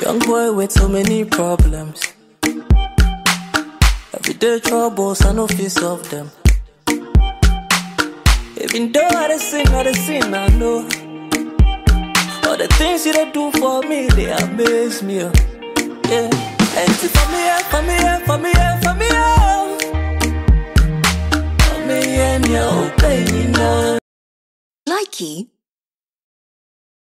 Young boy with so many problems. Everyday troubles, I know face of them. Even though I done sin, I done sin, I know. All the things you done do for me, they amaze me. Oh. Yeah. And it's for me, yeah, for me, yeah, for me, yeah, for me, yeah. For me, and your oh, baby. Likey